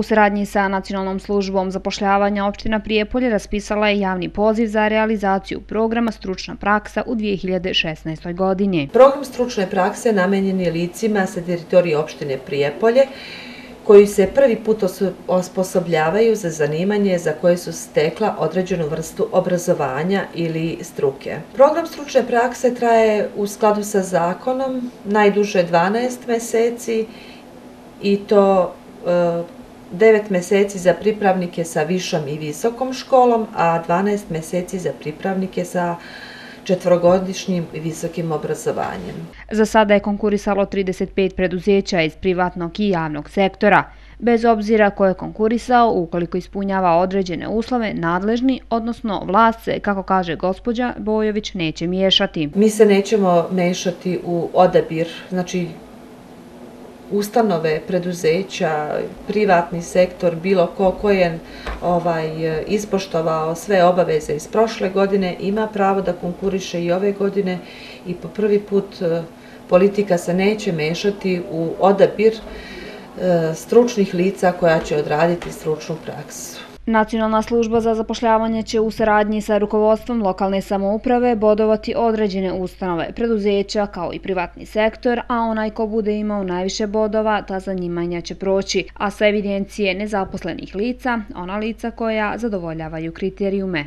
U saradnji sa Nacionalnom službom zapošljavanja opština Prijepolje raspisala je javni poziv za realizaciju programa Stručna praksa u 2016. godini. Program stručne prakse namenjen je licima sa teritorije opštine Prijepolje koji se prvi put osposobljavaju za zanimanje za koje su stekla određenu vrstu obrazovanja ili struke. Program stručne prakse traje u skladu sa zakonom najduže 12 meseci i to e, 9 e, meseci za pripravnike sa višom i visokom školom, a 12 meseci za pripravnike sa četvrogodišnjim visokim obrazovanjem. Za sada je konkurisalo 35 preduzeća iz privatnog i javnog sektora. Bez obzira ko je konkurisao, ukoliko ispunjava određene uslove, nadležni, odnosno vlast se, kako kaže gospođa Bojović, neće miješati. Mi se nećemo mešati u odabir, znači ustanove, preduzeća, privatni sektor, bilo ko ko je ovaj, ispoštovao sve obaveze iz prošle godine, ima pravo da konkuriše i ove godine i po prvi put e, politika se neće mešati u odabir e, stručnih lica koja će odraditi stručnu praksu. Nacionalna služba za zapošljavanje će u saradnji sa rukovodstvom lokalne samouprave bodovati određene ustanove, preduzeća kao i privatni sektor, a onaj ko bude imao najviše bodova, ta zanimanja će proći, a sa evidencije nezaposlenih lica, ona lica koja zadovoljavaju kriterijume.